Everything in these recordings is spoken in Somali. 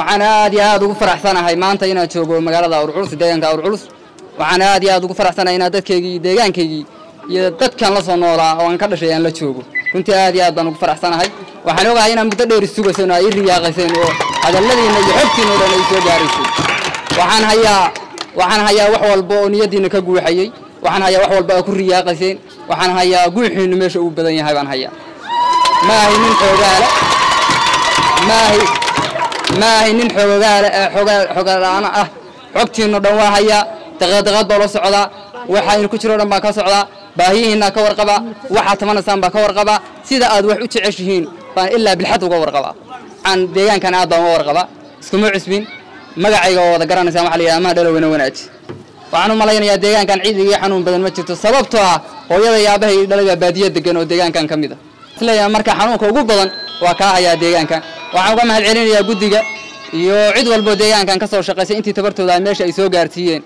waxaan aad iyo aad ugu faraxsanahay maanta inaan joogo magaalada awrculus deegaanka awrculus. Waxaan aad iyo aad ugu faraxsanahay inaan dadkaygii deegaankaygii iyo dadkan la soo noolaa oo aan ka dhashay aan la joogo. Runtii aad iyo aad baan ugu faraxsanahay. Waxaan ogahay inaan muddo dheer isugayseen oo ay riyaaqayseen oo hadalladiinna iyo xogtiinna dhan ay soo gaaraysay waxaan hayaa waxaan hayaa wax walba oo niyaddiinna ka guuxayey waxaan hayaa wax walba oo ku riyaaqayseen waxaan hayaa guuxiinnu meesha uu badan yahay baan hayaa. Ma nin xoogaale. Ma ma ahay nin xoogaale xoogaala-aan ah. Xogtiinno dhan waa hayaa daqaadaqaad baa la socdaa. Waxaynu ku jiro dhan baan ka socdaa. Baahiyihiinna ka warqabaa waxaad tamanaysaan baa ka warqabaa sida aad wax u jeceshihiin baan ilaa bilxad uga warqabaa aan deegaankan aad baan uga warqabaa iskuma cusbin? Magacayga oo wada garanaysaan waxa la yidhaha amaha dhaloweyna wanaaji. Waxaan u malaynayaa deegaankan ciidigii xanuun badan ma jirto sababtoo ah hooyada iyo aabahay dhalaga baadiya degan oo deegaankan ka mid a is leeyahay marka xanuunka ugu badan waa kaa hayaa deegaankan waxaan uga mahad celinayaa guddiga iyo cid walboo deegaankan ka soo shaqaysay intii tabartooda meesha ay soo gaarsiiyeen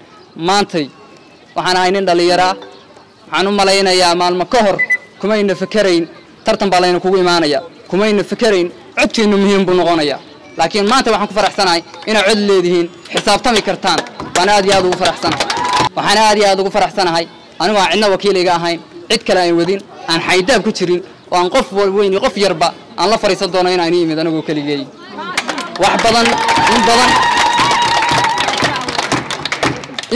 maantay waxaan ahay nin dhallinyaro ah waxaan u malaynayaa maalmo ka hor kumayna fakerayn tartan baa layna kugu imaanaya kumayna fakerayn codkeennu muhiim buu noqonayaa. Laakiin maanta waxaan ku faraxsanahay inaad cod leedihiin xisaabtami kartaan. Baan aad iyo aad ugu faraxsanahay. Waxaan aad iyo aad ugu faraxsanahay. Anigu aan cidna wakiilayga ahayn cid kale aan wadin aan xaydaab ku jirin oo aan qof weyn iyo qof yarba. Aan la fadhiisan doono inaan imid anigoo keligeey wax badan in badan.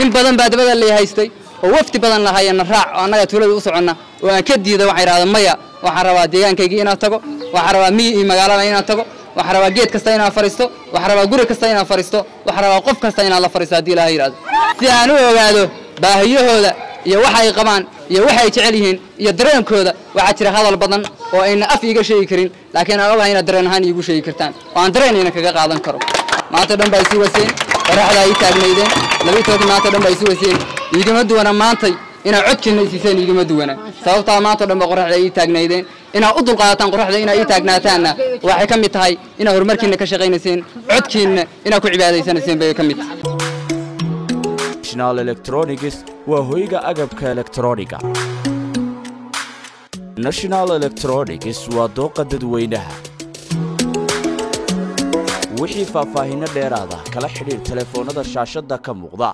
In badan baa dabada lay haystay. Oo wafti badan lahayana raac oo annaga tuulada u soconna. Oo aan ka diida waxay idhahda maya. Waxaan rabaa deegaankaygii inaad tago. Waxaan rabaa miyi iyo magaalada inaad tago. Waxaan rabaa geed kasta inaad fadhiisto waxaan rabaa guri kasta inaad fadhiisto waxaan rabaa qof kasta inaad la fadhiisto haddii ilaha yidhahdo si aan u ogaado baahiyahooda iyo waxa ay qabaan iyo waxa ay jecel yihiin iyo dareenkooda. Waxaa jira hadal badan oo ayna af iiga sheegi karin laakiin aan ogahay inaad dareen ahaan iigu sheegi kartaan. Oo aan dareenayna kaga qaadan karo. Maanta dhan baa isu waseen qoraxdaa ii taagnaydeen. Labii toban maanta dhan baa isu waseen. Iigama duwana maantay inaad codkiinna isiiseen iigama duwana. Sababtaa maanta dhan ba qoraxda ii taagnaydeen. Inaad u dulqaadataan qoraxda inaad ii taagnaataanna waxay ka mid tahay inaad horumarkiinna ka shaqaynayseen codkiinna inaad ku cibaadaysanayseen bay ka mid tahay national electronics waa hoyga agabka elektrooniga national electronics waa dooqa dadweynaha. Wixii faahfaahinno dheeraada kala xidhiir telefoonnada shaashadda ka muuqda